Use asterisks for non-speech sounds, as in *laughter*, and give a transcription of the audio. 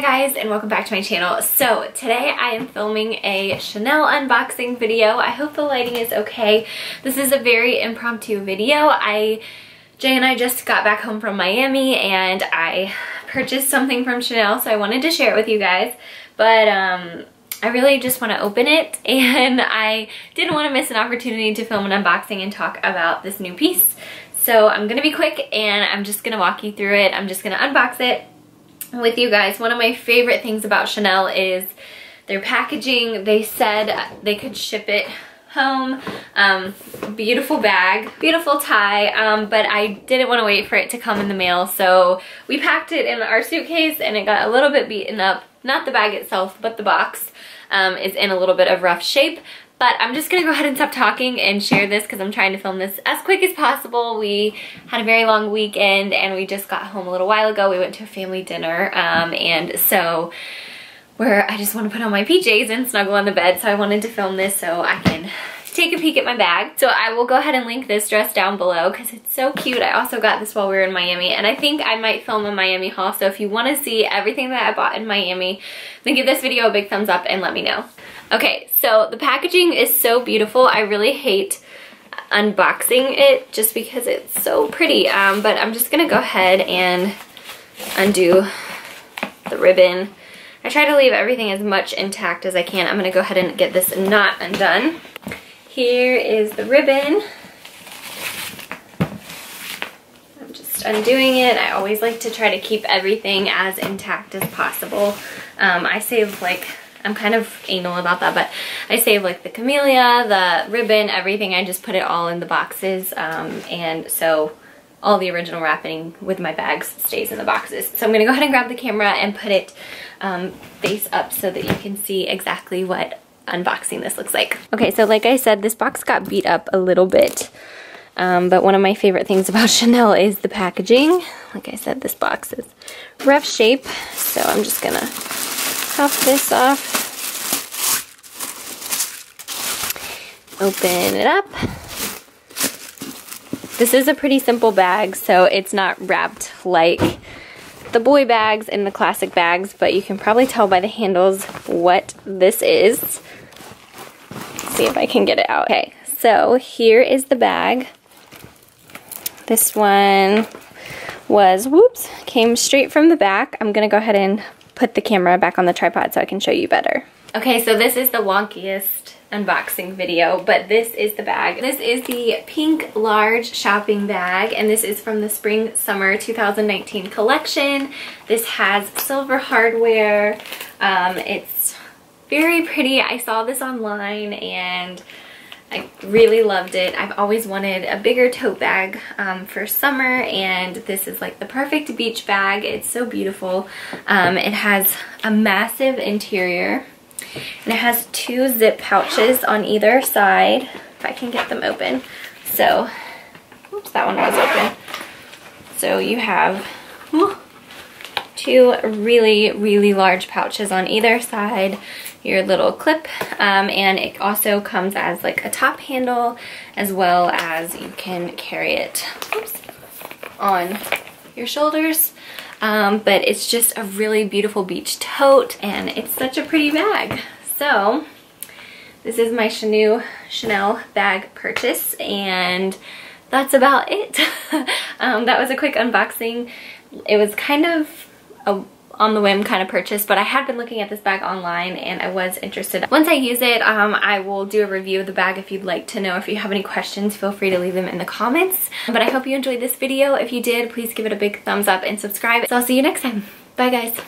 Hi guys and welcome back to my channel. So today I am filming a Chanel unboxing video. I hope the lighting is okay. This is a very impromptu video. I, Jay and I just got back home from Miami and I purchased something from Chanel so I wanted to share it with you guys. But um, I really just want to open it *laughs* and I didn't want to miss an opportunity to film an unboxing and talk about this new piece. So I'm going to be quick and I'm just going to walk you through it. I'm just going to unbox it with you guys. One of my favorite things about Chanel is their packaging. They said they could ship it home. Um, beautiful bag, beautiful tie, um, but I didn't want to wait for it to come in the mail, so we packed it in our suitcase and it got a little bit beaten up. Not the bag itself, but the box um, is in a little bit of rough shape, but I'm just gonna go ahead and stop talking and share this because I'm trying to film this as quick as possible. We had a very long weekend and we just got home a little while ago. We went to a family dinner um, and so where I just want to put on my PJs and snuggle on the bed. So I wanted to film this so I can take a peek at my bag. So I will go ahead and link this dress down below because it's so cute. I also got this while we were in Miami and I think I might film a Miami haul. So if you want to see everything that I bought in Miami, then give this video a big thumbs up and let me know. Okay, so the packaging is so beautiful. I really hate unboxing it just because it's so pretty. Um, but I'm just gonna go ahead and undo the ribbon. I try to leave everything as much intact as I can. I'm gonna go ahead and get this knot undone. Here is the ribbon. I'm just undoing it. I always like to try to keep everything as intact as possible. Um, I save like I'm kind of anal about that, but I save like the camellia, the ribbon, everything. I just put it all in the boxes. Um, and so all the original wrapping with my bags stays in the boxes. So I'm gonna go ahead and grab the camera and put it um, face up so that you can see exactly what unboxing this looks like. Okay, so like I said, this box got beat up a little bit. Um, but one of my favorite things about *laughs* Chanel is the packaging. Like I said, this box is rough shape, so I'm just gonna pop this off. Open it up. This is a pretty simple bag, so it's not wrapped like the boy bags and the classic bags, but you can probably tell by the handles what this is. See if I can get it out. Okay, so here is the bag. This one was, whoops, came straight from the back. I'm gonna go ahead and put the camera back on the tripod so I can show you better. Okay, so this is the wonkiest unboxing video, but this is the bag. This is the pink large shopping bag, and this is from the spring summer 2019 collection. This has silver hardware. Um, it's very pretty. I saw this online and I really loved it. I've always wanted a bigger tote bag um, for summer and this is like the perfect beach bag. It's so beautiful. Um, it has a massive interior and it has two zip pouches on either side if I can get them open. So, oops, that one was open. So you have two really, really large pouches on either side your little clip um, and it also comes as like a top handle as well as you can carry it oops, on your shoulders. Um, but it's just a really beautiful beach tote and it's such a pretty bag. So this is my Chanel, Chanel bag purchase and that's about it. *laughs* Um, that was a quick unboxing. It was kind of a on the whim kind of purchase, but I had been looking at this bag online and I was interested. Once I use it, um, I will do a review of the bag if you'd like to know. If you have any questions, feel free to leave them in the comments. But I hope you enjoyed this video. If you did, please give it a big thumbs up and subscribe. So I'll see you next time. Bye guys.